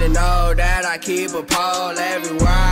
To know that I keep a pole everywhere.